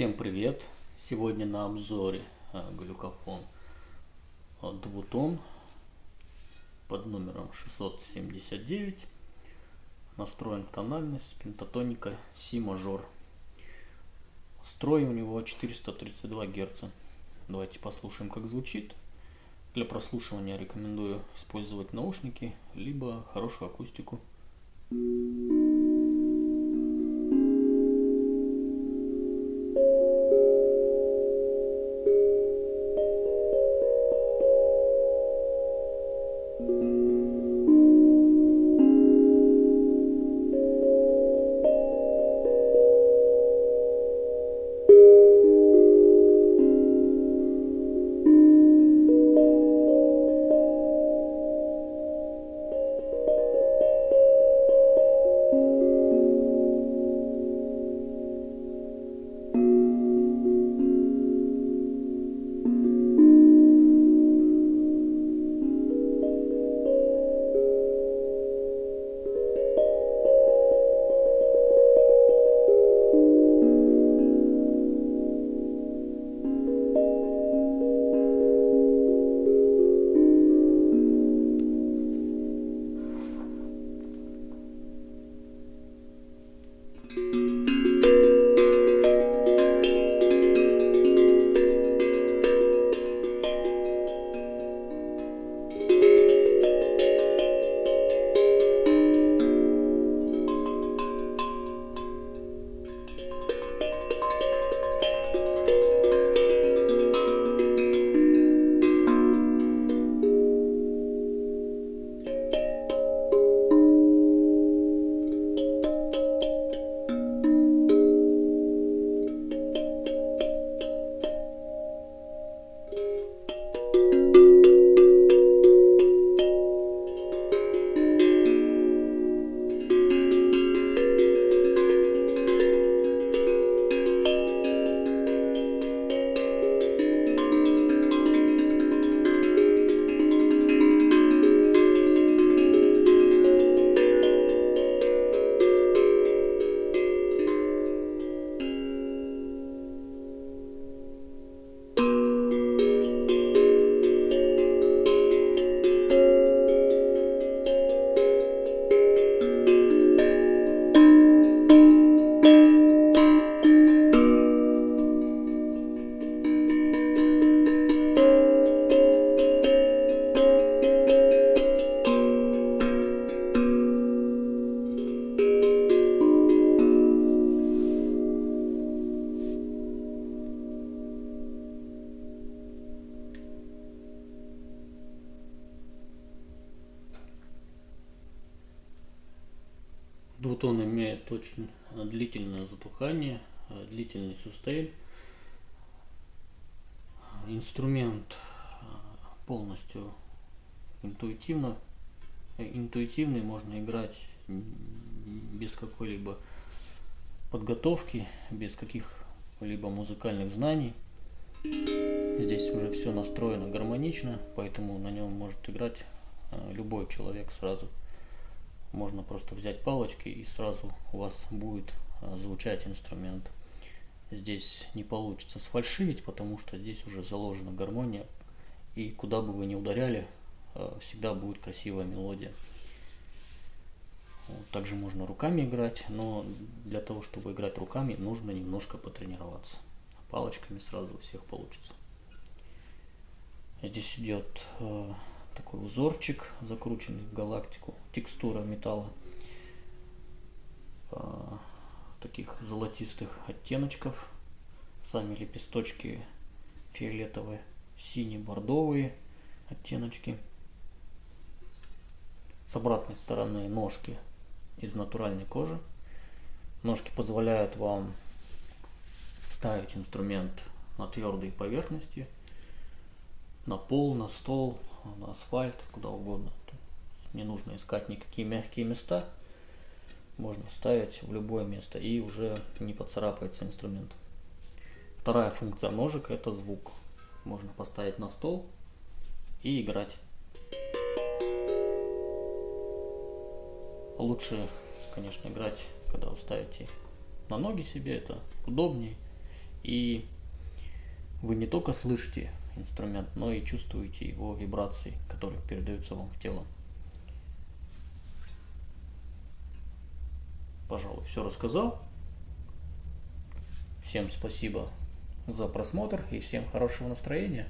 Всем привет! Сегодня на обзоре э, глюкофон Двутон под номером 679 настроен в тональность пентатоника си мажор. Строй у него 432 Гц. Давайте послушаем, как звучит. Для прослушивания рекомендую использовать наушники, либо хорошую акустику. Двутон имеет очень длительное затухание, длительный сустейн. Инструмент полностью интуитивно, интуитивный, можно играть без какой-либо подготовки, без каких-либо музыкальных знаний. Здесь уже все настроено гармонично, поэтому на нем может играть любой человек сразу можно просто взять палочки и сразу у вас будет а, звучать инструмент. Здесь не получится сфальшивить, потому что здесь уже заложена гармония. И куда бы вы ни ударяли, а, всегда будет красивая мелодия. Также можно руками играть, но для того, чтобы играть руками, нужно немножко потренироваться. Палочками сразу у всех получится. Здесь идет а, такой узорчик закрученный в галактику, текстура металла, а, таких золотистых оттеночков, сами лепесточки фиолетовые, сине-бордовые оттеночки. С обратной стороны ножки из натуральной кожи. Ножки позволяют вам ставить инструмент на твердой поверхности, на пол, на стол, на асфальт, куда угодно. Не нужно искать никакие мягкие места. Можно ставить в любое место и уже не поцарапается инструмент. Вторая функция ножек это звук. Можно поставить на стол и играть. Лучше, конечно, играть, когда вы ставите на ноги себе, это удобнее И вы не только слышите инструмент, но и чувствуете его вибрации, которые передаются вам в тело. Пожалуй, все рассказал. Всем спасибо за просмотр и всем хорошего настроения.